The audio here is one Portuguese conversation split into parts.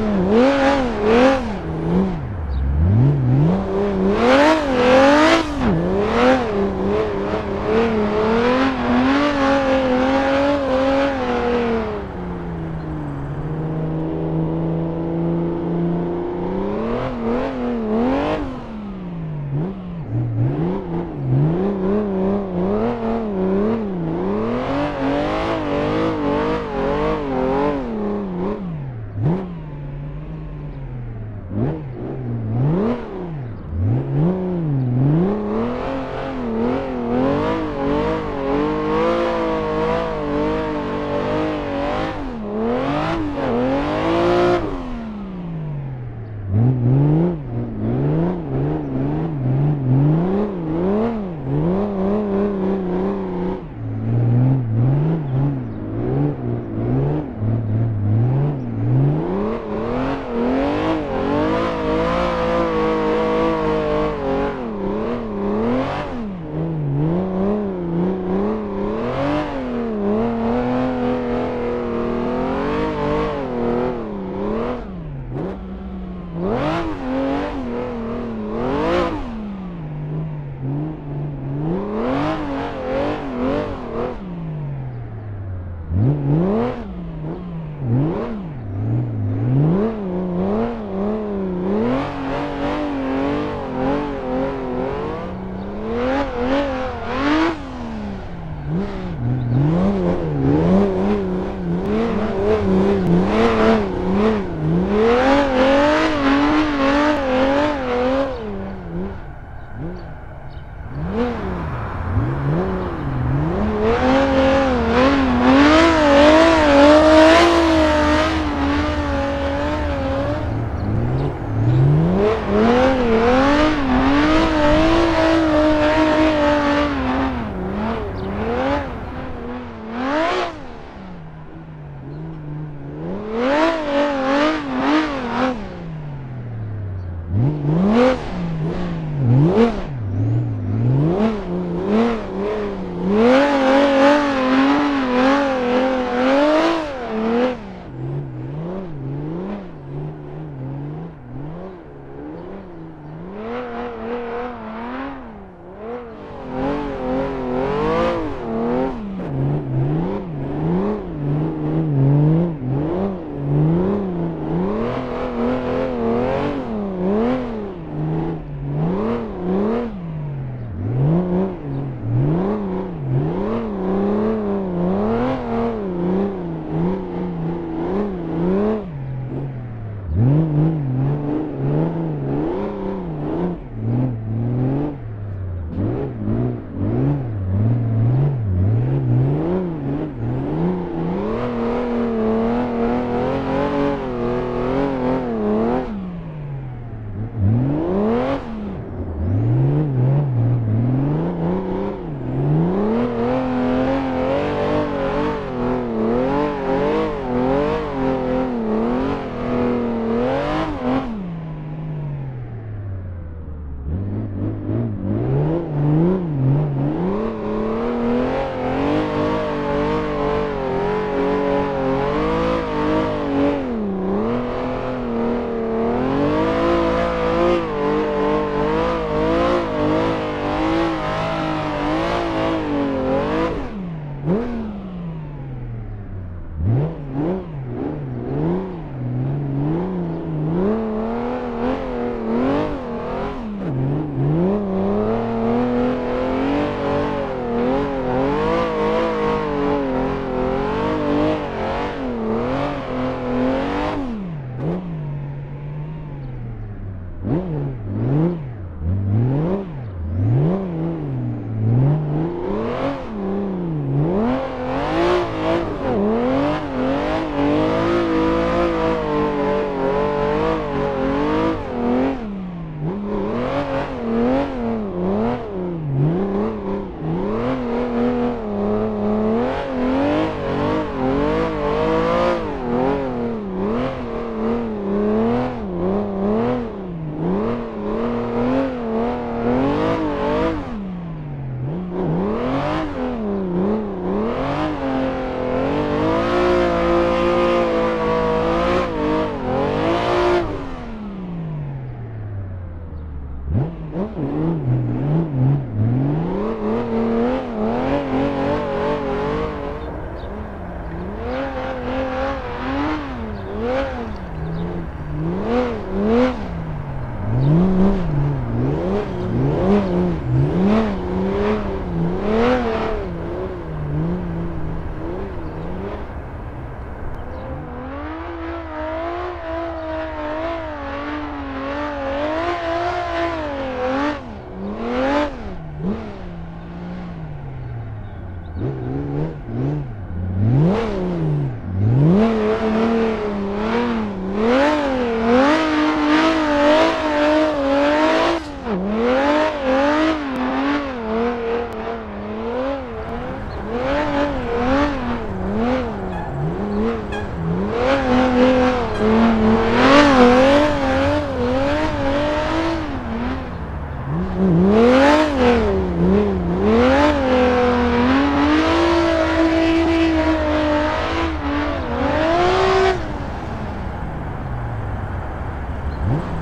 Ooh.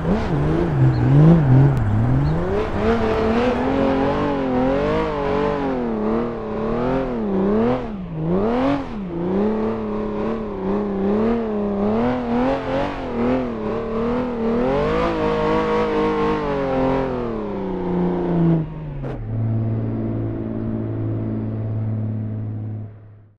Uhum. Uhum.